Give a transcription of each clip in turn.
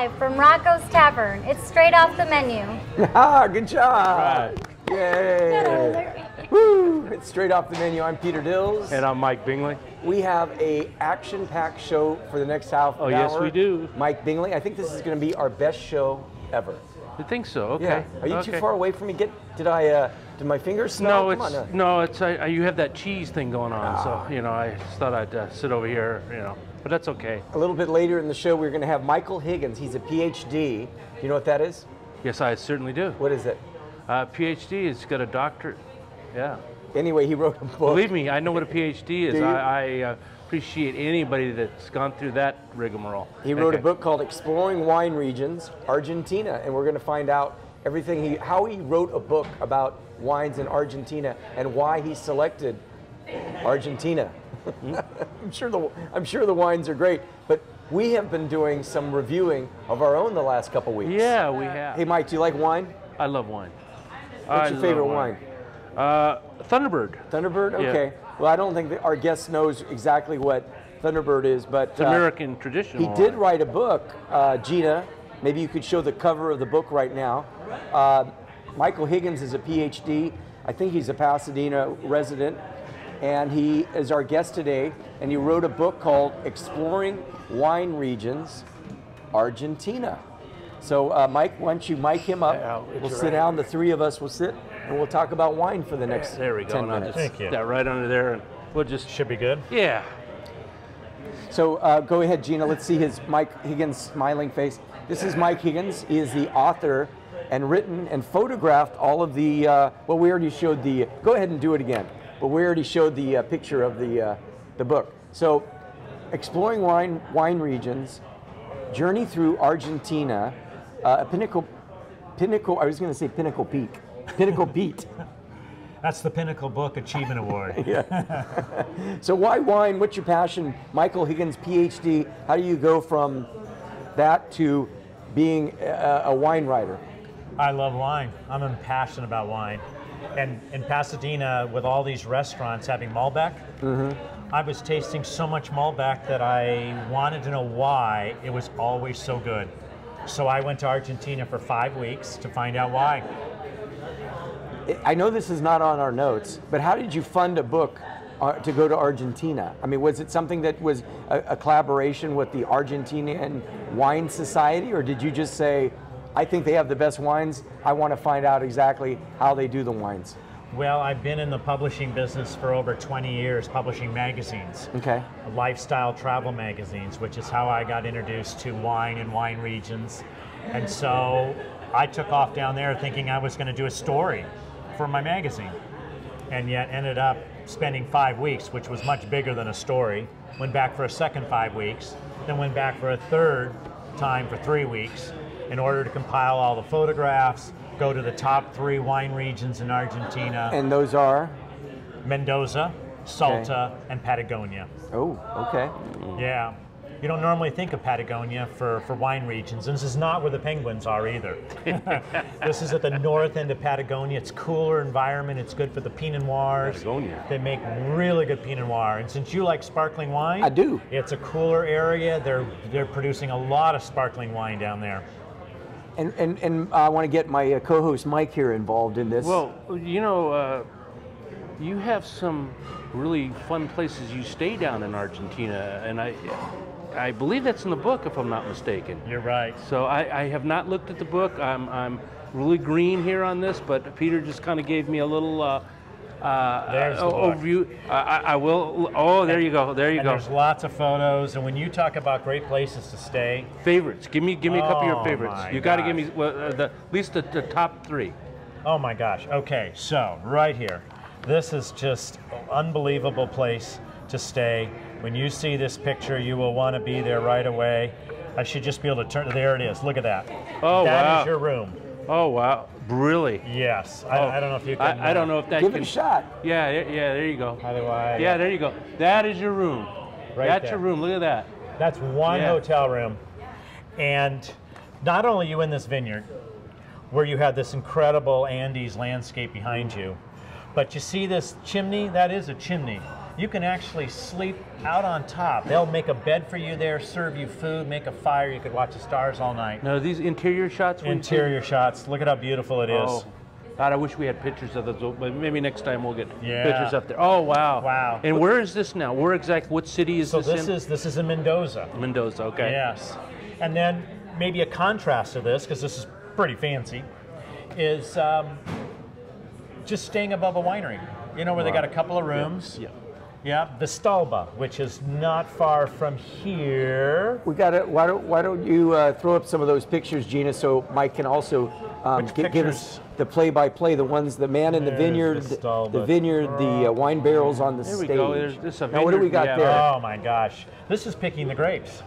live from Rocco's Tavern. It's straight off the menu. Ah, good job. Right. Yay. Woo. It's straight off the menu. I'm Peter Dills. And I'm Mike Bingley. we have a action-packed show for the next half Oh, hour. Oh, yes, we do. Mike Bingley, I think this is going to be our best show ever. I think so. Okay. Yeah. Are you too far away from me? Get? Did I? Uh, did my fingers smell? No, Come it's on, uh. no, it's I, I- you have that cheese thing going on, Ah. so you know I just thought I'd uh, sit over here, you know, but that's okay. A little bit later in the show, we're going to have Michael Higgins. He's a PhD. You know what that is? Yes, I certainly do. What is it? Uh, PhD has got a doctorate. Yeah. Anyway, he wrote a book. Believe me, I know what a PhD is. Do? I, I uh, appreciate anybody that's gone through that rigmarole. He wrote a book called Exploring Wine Regions, Argentina, and we're going to find out everything he, how he wrote a book about wines in Argentina and why he selected Argentina. I'm sure the I'm sure the wines are great, but we have been doing some reviewing of our own the last couple weeks. Yeah, we have. Hey, Mike, do you like wine? I love wine. What's I your favorite wine? Uh, Thunderbird. Thunderbird. Yeah. Okay. Well, I don't think that our guest knows exactly what Thunderbird is, but It's uh, American traditional. He did write a book, uh, Gina. Maybe you could show the cover of the book right now. Uh, Michael Higgins is a PhD. I think he's a Pasadena resident, and he is our guest today. And he wrote a book called Exploring Wine Regions, Argentina. So, uh, Mike, why don't you mic him up? Yeah, we'll sit right. down. The three of us will sit, and we'll talk about wine for the next There we go. 10 and I'll minutes. just Thank you. that right under there, and we'll just Should be good. yeah. So uh, go ahead, Gina. Let's see his Mike Higgins smiling face. This is Mike Higgins. He is the author and written and photographed all of the. Uh, well, we already showed the. Go ahead and do it again. But we already showed the uh, picture of the uh, the book. So, exploring wine wine regions, journey through Argentina, uh, Pinnacle, Pinnacle. I was going to say Pinnacle Peak, Pinnacle Pete. That's the Pinnacle Book Achievement Award. So why wine? What's your passion? Michael Higgins, PhD. How do you go from that to being a, a wine writer? I love wine. I'm passionate about wine. And in Pasadena, with all these restaurants having Malbec, I was tasting so much Malbec that I wanted to know why it was always so good. So I went to Argentina for five weeks to find out why. I know this is not on our notes, but how did you fund a book uh, to go to Argentina? I mean, was it something that was a, a collaboration with the Argentinian Wine Society, or did you just say, I think they have the best wines, I want to find out exactly how they do the wines? Well, I've been in the publishing business for over 20 years, publishing magazines. Okay. lifestyle travel magazines, which is how I got introduced to wine and wine regions. And so I took off down there thinking I was going to do a story for my magazine, and yet ended up spending five weeks, which was much bigger than a story. Went back for a second five weeks, then went back for a third time for three weeks in order to compile all the photographs, go to the top three wine regions in Argentina And those are? Mendoza, Salta, and Patagonia. Oh, okay. Yeah. You don't normally think of Patagonia for, for wine regions, and this is not where the penguins are either. this is at the north end of Patagonia. It's cooler environment. It's good for the Pinot Noirs. Patagonia. They make really good Pinot Noir, and since you like sparkling wine, I do. It's a cooler area. They're they're producing a lot of sparkling wine down there. And, and, and I want to get my uh, co-host Mike here involved in this. Well, you know, uh, you have some really fun places you stay down in Argentina, and I, I believe that's in the book, if I'm not mistaken. You're right. So I, I have not looked at the book. I'm, I'm really green here on this, but Peter just kind of gave me a little uh, uh, There's the uh, book. overview. I, I, I will. Oh, there you go. There you And go. there's lots of photos, and when you talk about great places to stay, Favorites. Give me, give me a couple of your Oh, favorites. You got to give me well, uh, the, at least the, the top three. Oh my gosh. Okay, so right here. This is just an unbelievable place to stay. When you see this picture, you will want to be there right away. I should just be able to turn. There it is. Look at that. Oh, That wow. is your room. Oh wow, really? Yes. I, Oh, I don't know if you can. I, I don't uh, know if that Give can. it a shot. Yeah, yeah. There you go. How do I? Yeah, there you go. That is your room. Right That's there. your room. Look at that. That's one Yeah. hotel room. And not only are you in this vineyard, where you have this incredible Andes landscape behind you, but you see this chimney? That is a chimney. You can actually sleep out on top. They'll make a bed for you there, serve you food, make a fire. You could watch the stars all night. No, these interior shots. Interior shots. Look at how beautiful it is. Oh, God, I wish we had pictures of those, but maybe next time we'll get Yeah. pictures up there. Oh, wow. Wow. And where is this now? Where exactly, what city is So this, this in? is this is in Mendoza. Mendoza, okay. Yes. And then maybe a contrast to this, because this is pretty fancy, is um, just staying above a winery. You know where they got a couple of rooms. Yeah. Yeah, Vistalba, which is not far from here. We got to. Why don't Why don't you uh, throw up some of those pictures, Gina, so Mike can also um, Which give us the play-by-play. The ones, the man in the There's vineyard, the the vineyard, the uh, wine barrels on the There we stage. go. There's- this is a now, what do we vineyard got we have. there? Oh my gosh. This is picking the grapes.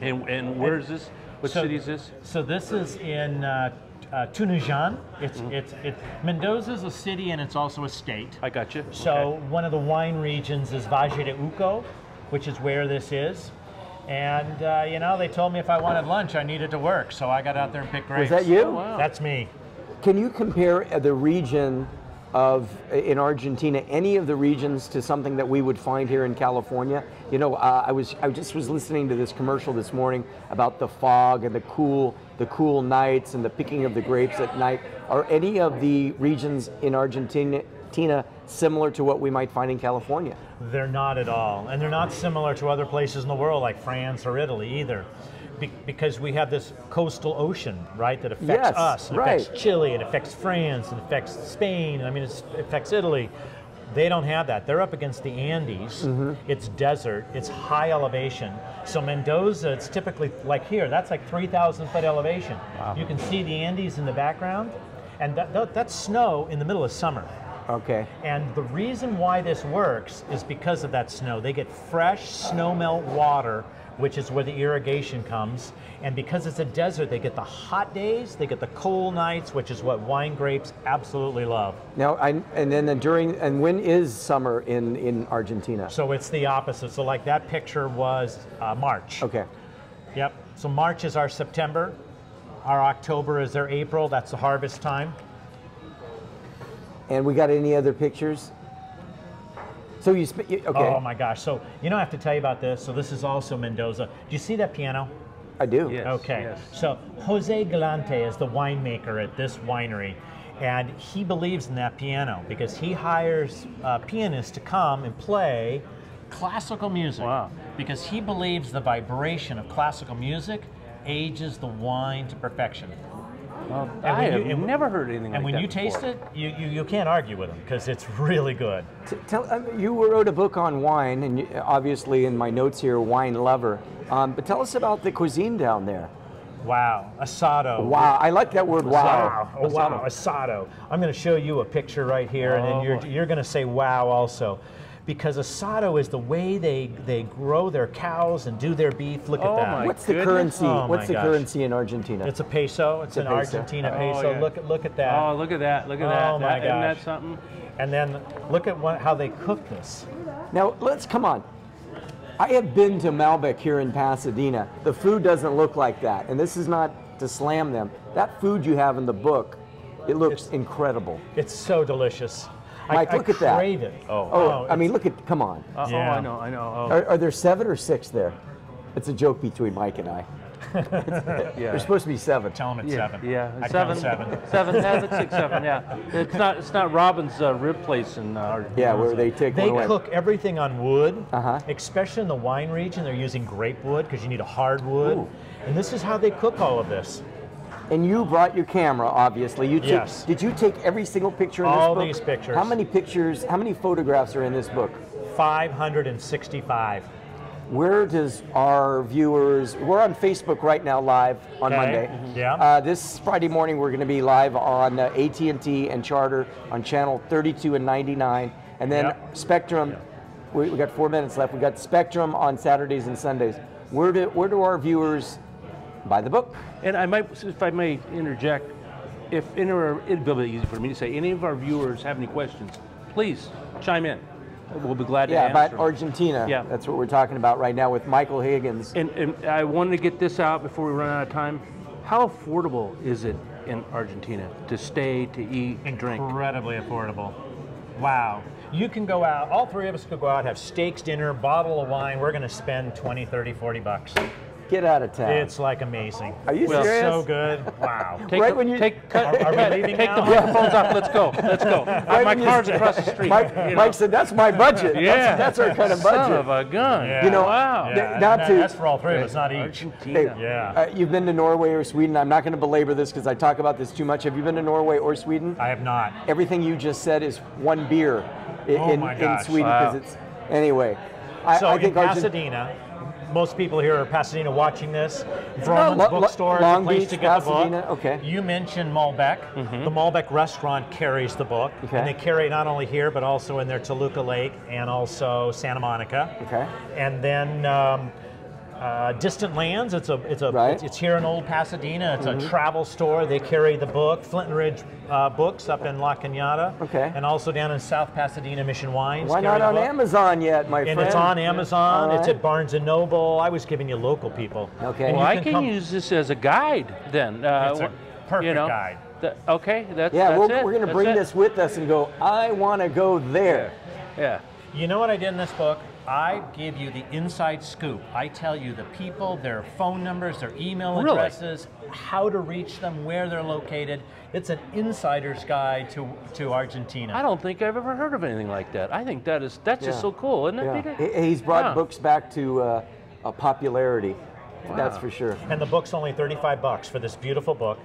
And, and where is this? What So- city is this? So this is in uh, uh, Tunuyán. It's, Mm-hmm. it's, it's, Mendoza is a city and it's also a state. I got you. So Okay. one of the wine regions is Valle de Uco, which is where this is. And uh, you know, they told me if I wanted lunch, I needed to work, so I got out there and picked grapes. Was that you? Oh, wow. That's me. Can you compare uh, the region of in Argentina, any of the regions, to something that we would find here in California? You know, uh, I was I just was listening to this commercial this morning about the fog and the cool the cool nights and the picking of the grapes at night. Are any of the regions in Argentina Tina, similar to what we might find in California? They're not at all, and they're not similar to other places in the world like France or Italy either, Be- because we have this coastal ocean, right, that affects Yes, us, it right. affects Chile, it affects France, it affects Spain. I mean, it affects Italy. They don't have that. They're up against the Andes. Mm-hmm. It's desert. It's high elevation. So Mendoza, it's typically like here. That's like 3,000 foot elevation. Wow. You can see the Andes in the background, and that, that, that's snow in the middle of summer. Okay. And the reason why this works is because of that snow. They get fresh snowmelt water, which is where the irrigation comes. And because it's a desert, they get the hot days, they get the cold nights, which is what wine grapes absolutely love. Now, I, and then during and when is summer in in Argentina? So it's the opposite. So, like that picture was uh, March. Okay. Yep. So, March is our September. Our October is their April. That's the harvest time. And we got any other pictures? So you, sp- you okay? Oh my gosh. So, you know, I have to tell you about this. So, this is also Mendoza. Do you see that piano? I do. Yes, Okay. yes. So Jose Galante is the winemaker at this winery, and he believes in that piano because he hires uh, pianists to come and play classical music. Wow. Because he believes the vibration of classical music ages the wine to perfection. Well, And I have you- and- never heard anything about that. And like when that you taste it, you, you, you can't argue with them because it's really good. T- Tell, um, you wrote a book on wine, and you, obviously in my notes here, wine lover. Um, but tell us about the cuisine down there. Wow. Asado. Wow, I like that word. Wow. Wow. Oh, wow. Asado. I'm going to show you a picture right here, and Oh, then you're, you're going to say wow also. Because asado is the way they, they grow their cows and do their beef. Look Oh, at that. my What's the currency? Oh, What's the gosh. currency in Argentina? It's a peso. It's, a an peso. Argentina Oh, peso. yeah. Look at look at that. Oh, look at that! Look at Oh, that! my that Isn't that something? And then look at what, how they cook this. now let's come on. I have been to Malbec here in Pasadena. The food doesn't look like that, and this is not to slam them. That food you have in the book, it looks incredible. It's so delicious. Mike, I, look I at that. it. Oh. Oh, I mean, look at. Come on. Uh, Yeah. Oh, I know, I know. Oh, Are, are there seven or six there? It's a joke between Mike and I. yeah. There's supposed to be seven. Tell them it's yeah, seven. Yeah, I seven. count seven. Seven. Yeah, that's six, seven. Yeah, it's not. It's not Robin's uh, rib place in uh, Yeah, where they take They one away. cook everything on wood, Uh-huh. especially in the wine region. They're using grape wood because you need a hard wood. Ooh. And this is how they cook all of this. And you brought your camera, obviously. You took, Yes. Did you take every single picture in All this book? All these pictures. How many pictures? How many photographs are in this book? 565. Where does our viewers? We're on Facebook right now, live on Okay, Monday. mhm. Yeah. Uh, this Friday morning, we're going to be live on uh, AT&T and Charter on channel 32 and 99, and then Yep. Spectrum. We, we got four minutes left. We got Spectrum on Saturdays and Sundays. Where do where do our viewers buy the book? And I might, if I may interject, if any of our, it'd be a bit easy for me to say, any of our viewers have any questions, please chime in. We'll be glad to Yeah, answer. about. Argentina. Yeah. That's what we're talking about right now with Michael Higgins. And, and I wanted to get this out before we run out of time. How affordable is it in Argentina to stay, to eat, and drink? Incredibly affordable. Wow. You can go out, all three of us could go out, have steaks, dinner, bottle of wine. We're going to spend 20, 30, 40 bucks. Get out of town. It's like amazing. Are you It's serious? so good. Wow. Take Right the, when you- take, cut, Are- are we leaving take the now? microphones off. Let's go. Let's go. Uh, Right my when you car's across the street. Mike, you know. Mike said, "That's my budget. Yeah, that's, that's our kind of budget." Son of a gun. Yeah. You know, wow. th- Yeah, not and to- that's for all three of us, not each. Argentina. Hey, Yeah. uh, you've been to Norway or Sweden. I'm not going to belabor this because I talk about this too much. Have you been to Norway or Sweden? I have not. Everything you just said is one beer i- Oh in, my in gosh. Sweden Wow. because it's anyway. I, So I in think Argent- Pasadena, most people here are Pasadena watching this. Lo- Vroman's Lo- bookstore is Long a place Beach, to get Pasadena, the book. okay. You mentioned Malbec. The Malbec restaurant carries the book, Okay. and they carry it not only here but also in their Toluca Lake and also Santa Monica. Okay. And then. Um, uh, Distant Lands. It's a it's a Right. it's, it's here in Old Pasadena. It's a travel store. They carry the book Flint and Ridge uh, Books up in La Cañada. Okay. And also down in South Pasadena Mission Wines. Why not on book. Amazon yet, my And friend? it's on Amazon. All It's right. at Barnes and Noble. I was giving you local people. Okay. Well, you I can can use this as a guide then. Uh, It's a perfect you know, guide. the- okay, that's Yeah, that's we're, it. we're going to bring it. this with us and go. I want to go there. Yeah. You know what I did in this book? I give you the inside scoop. I tell you the people, their phone numbers, their email Really? addresses, how to reach them, where they're located. It's an insider's guide to to Argentina. I don't think I've ever heard of anything like that. I think that is that's just so cool, isn't it, Yeah. Peter? He's brought Yeah. books back to uh, a popularity. That's for sure. And the book's only 35 bucks for this beautiful book.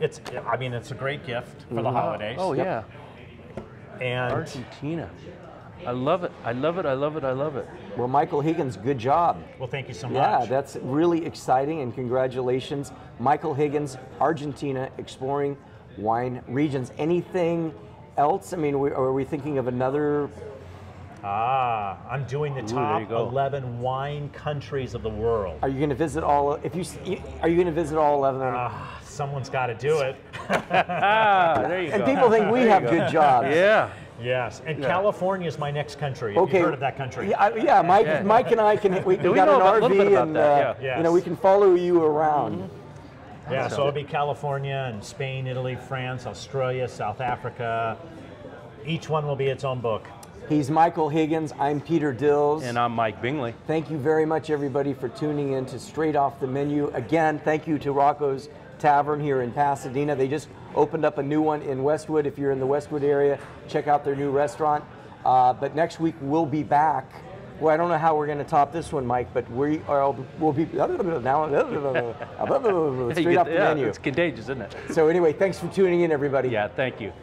It's I mean it's a great gift for the holidays. Oh yeah, And Argentina. I love it. I love it. I love it. I love it. Well, Michael Higgins, good job. well thank you so much. Yeah, that's really exciting and congratulations. Michael Higgins, Argentina, exploring wine regions. Anything else? I mean, are we thinking of another? Ah, I'm doing the top you go. 11 wine countries of the world. Are you going to visit all? If you, you- are you going to visit all eleven? Ah, someone's got to do it. Ah, there you and go. people think we There have go. good jobs. Yeah. Yes, and California is my next country. Have Okay. you heard of that country? Yeah, I- yeah. Mike, Yeah. Mike and I can. We, we we got an about- RV and uh, yeah. you know we can follow you around. Yeah, so it'll be California and Spain, Italy, France, Australia, South Africa. Each one will be its own book. He's Michael Higgins. I'm Peter Dills. And I'm Mike Bingley. Thank you very much, everybody, for tuning in to Straight Off the Menu. Again, thank you to Rocco's Tavern here in Pasadena. They just opened up a new one in Westwood. If you're in the Westwood area, check out their new restaurant. Uh, but next week we'll be back. Well, I don't know how we're going to top this one, Mike, but we are. We'll be now straight off the yeah, menu. It's contagious, isn't it? So anyway, thanks for tuning in, everybody. Yeah. Thank you.